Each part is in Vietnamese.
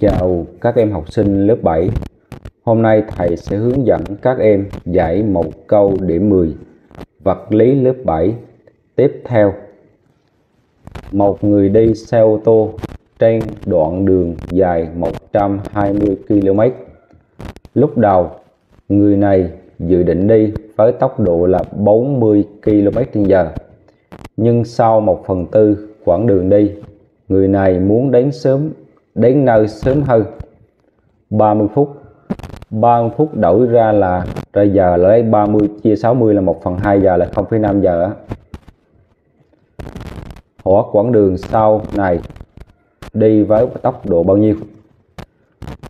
Chào các em học sinh lớp 7. Hôm nay thầy sẽ hướng dẫn các em giải một câu điểm 10 vật lý lớp 7. Tiếp theo, một người đi xe ô tô trên đoạn đường dài 120 km. Lúc đầu, người này dự định đi với tốc độ là 40 km/h. Nhưng sau 1 phần tư quãng đường đi, người này muốn đến sớm đến nơi sớm hơn. 30 phút 30 phút đổi ra là ra giờ là lấy 30 chia 60 là 1 phần 2 giờ là 0,5 giờ hỏi quãng đường sau này đi với tốc độ bao nhiêu?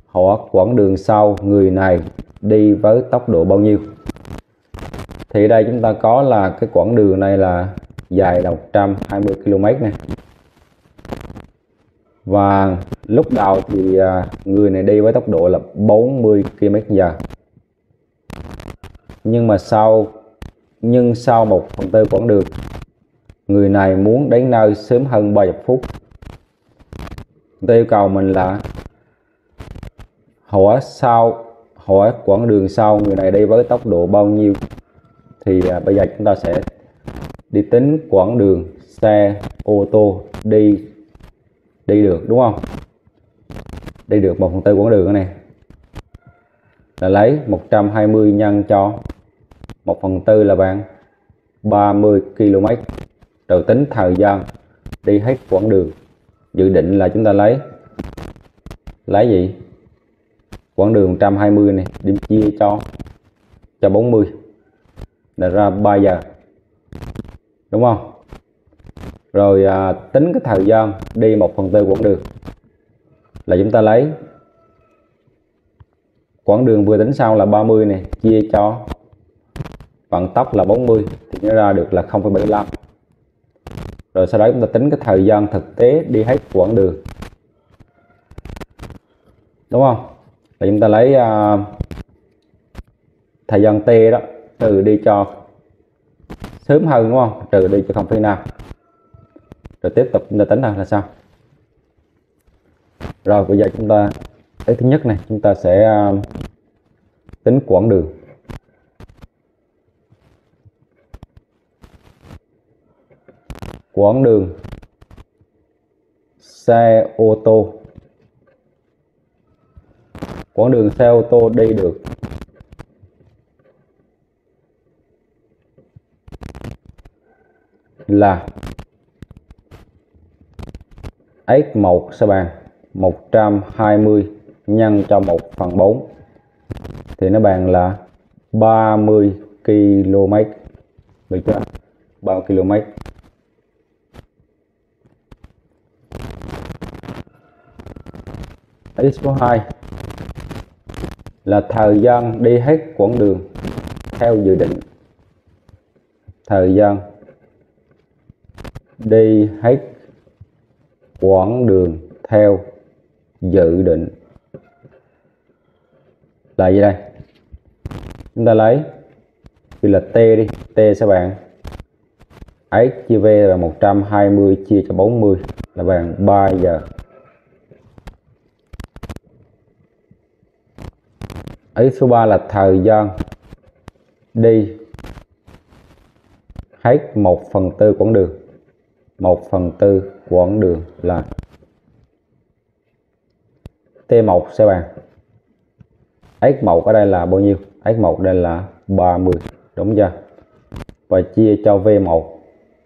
Hỏi quãng đường sau người này đi với tốc độ bao nhiêu? Thì đây chúng ta có là cái quãng đường này là dài là 120 km này và lúc đầu thì à, người này đi với tốc độ là 40 km/h. Nhưng mà sau nhưng sau một phần tư quãng đường người này muốn đến nơi sớm hơn 30 phút. Tôi yêu cầu mình là hỏi sau hỏi quãng đường sau người này đi với tốc độ bao nhiêu. Thì à, bây giờ chúng ta sẽ đi tính quãng đường xe ô tô đi đi được, đúng không? Đi được 1 phần tư quãng đường này là lấy 120 nhân cho 1 phần tư là bạn 30 km rồi tính thời gian đi hết quãng đường, dự định là chúng ta lấy lấy gì? Quãng đường 120 này, điểm chia cho cho 40 là ra 3 giờ, đúng không? Rồi à, tính cái thời gian đi 1 phần tư quãng đường là chúng ta lấy quãng đường vừa tính sau là 30 này chia cho vận tốc là 40 thì nó ra được là 0,75 rồi sau đó chúng ta tính cái thời gian thực tế đi hết quãng đường. Đúng không? Là chúng ta lấy uh, thời gian t đó trừ đi cho sớm hơn đúng không? Trừ đi cho 0,5 rồi tiếp tục chúng ta tính ra là sao? Rồi bây giờ chúng ta cái thứ nhất này chúng ta sẽ uh, tính quãng đường. Quãng đường xe ô tô. Quãng đường xe ô tô đi được. Là x1 sẽ bằng 120 nhân cho 1 phần 4 thì nó bằng là 30 km. Được chưa? 30 km? X số 2 là thời gian đi hết quãng đường theo dự định. Thời gian đi hết quãng đường theo dự định. Là gì đây? Chúng ta lấy như là t đi. T sẽ bạn? X chia v là 120 chia cho 40 là bằng 3 giờ ấy số 3 là thời gian đi hết 1 phần tư quãng đường. 1 phần tư quãng đường là T1 sẽ bằng X1 ở đây là bao nhiêu? X1 đây là 30 đúng chưa? Và chia cho V1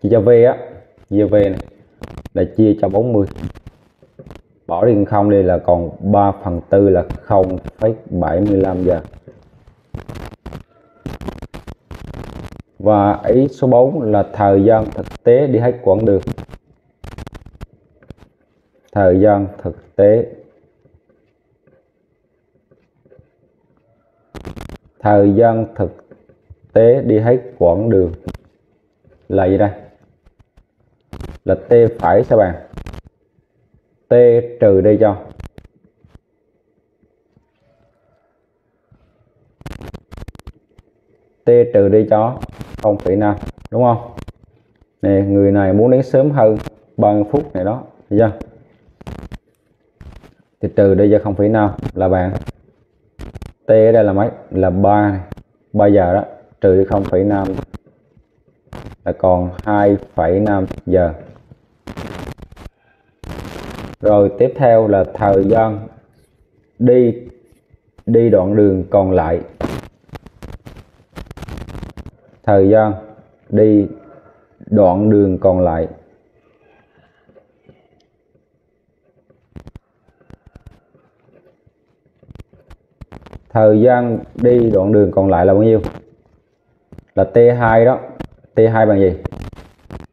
chia cho V á chia V này là chia cho 40 bỏ đi không đi là còn 3 phần tư là 0,75 giờ. Và ý số 4 là thời gian thực tế đi hết quãng đường thời gian thực tế. Thời gian thực tế đi hết quãng đường là gì đây? Là t phải sao bạn? T trừ đi cho. T trừ đi cho 0,5 đúng không? Nè người này muốn đến sớm hơn 30 phút này đó thấy chưa? Thì trừ đi cho 0,5 là bạn. T ở đây là mấy? Là 3 này. 3 giờ đó. Trừ đi 0,5 là còn 2,5 giờ. Rồi tiếp theo là thời gian. Đi đi đoạn đường còn lại. Thời gian. Đi đoạn đường còn lại. Thời gian đi đoạn đường còn lại là bao nhiêu? Là T2 đó. T2 bằng gì?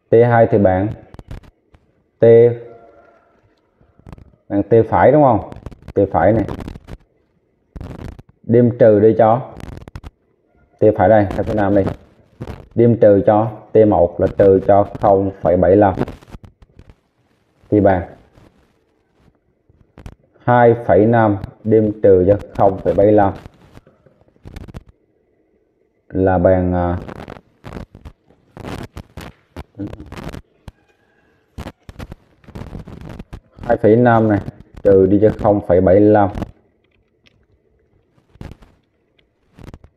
T2 thì bạn T bạn T phải đúng không? T phải này. Đêm trừ đi cho. T phải đây theo phía nam đi. Đêm trừ cho. T1 là trừ cho 0,75 thì bằng 2,5 đem trừ cho 0,75 là bằng à, hai phẩy năm này trừ đi cho không phẩy bảy mươi lăm.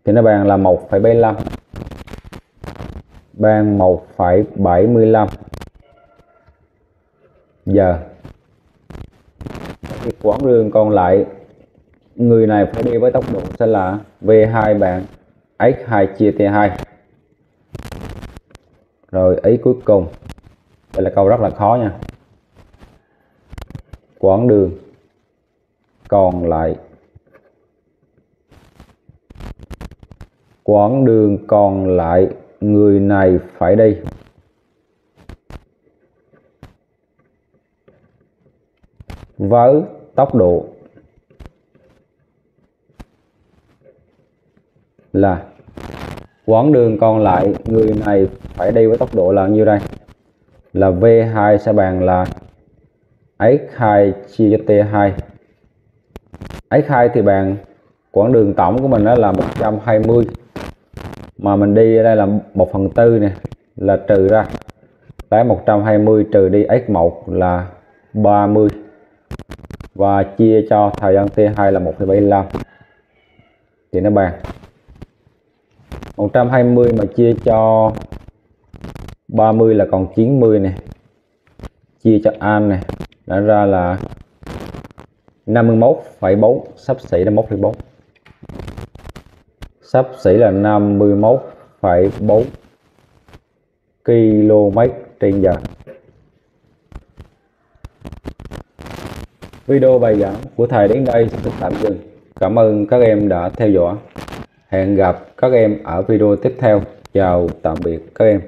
Thì nó bằng là một phẩy bảy mươi lăm. Bằng một phẩy bảy mươi lăm. Giờ thì quãng đường còn lại người này phải đi với tốc độ sẽ là V2 bạn x2 chia t2 rồi, ý cuối cùng. Đây là câu rất là khó nha. Quãng đường còn lại. Quãng đường còn lại, người này phải đi. Với tốc độ là quãng đường còn lại người này phải đi với tốc độ là nhiêu đây? Là V2 sẽ bằng là X2 chia cho T2 X2 thì bằng quãng đường tổng của mình đó là 120 mà mình đi ở đây là 1 phần tư nè là trừ ra lấy 120 trừ đi X1 là 30 và chia cho thời gian T2 là 1,75 thì nó bằng 120 mà chia cho 30 là còn 90 này chia cho an này đã ra là 51,4 sắp xỉ là 1,4 sắp xỉ là 51,4 km trên giờ. Video bài giảng của thầy đến đây sẽ tạm dừng. Cảm ơn các em đã theo dõi hẹn gặp các em ở video tiếp theo. Chào tạm biệt các em.